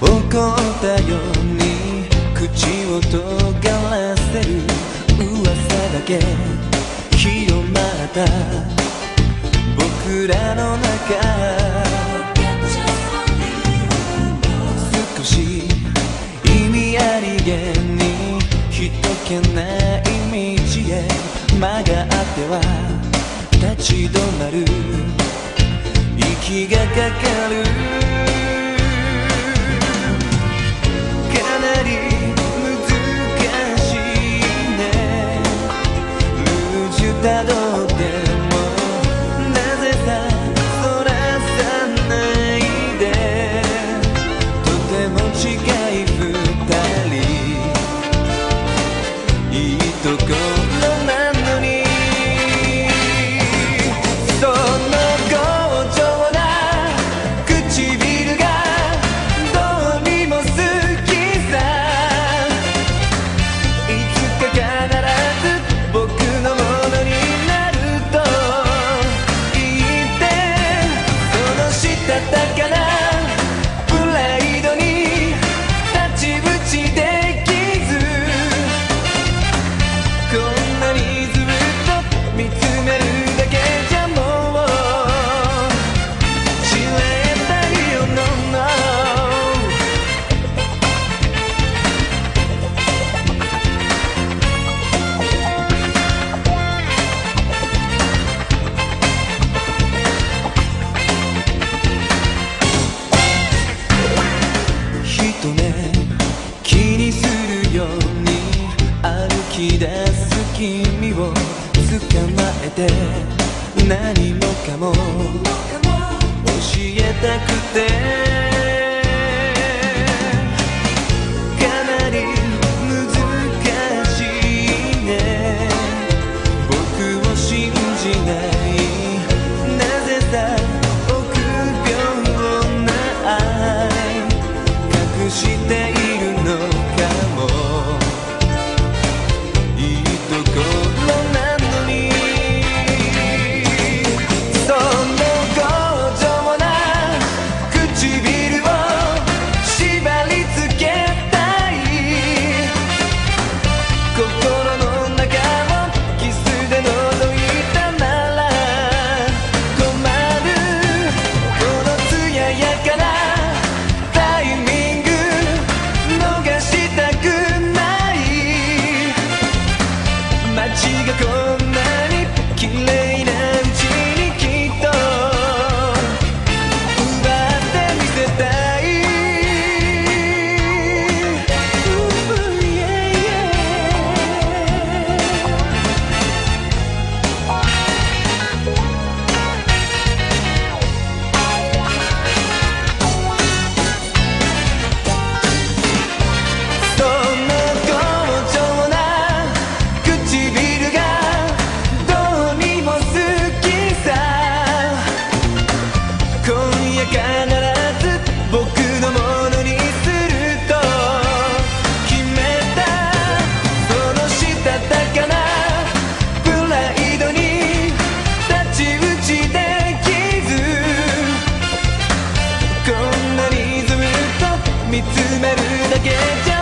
怒ったように口を尖らせる噂だけ広まった僕らの中少し意味ありげに人気ない道へ曲がっては立ち止まる。息がかかる。better 君を捕まえて何もかも教えたくて。見つめるだけじゃ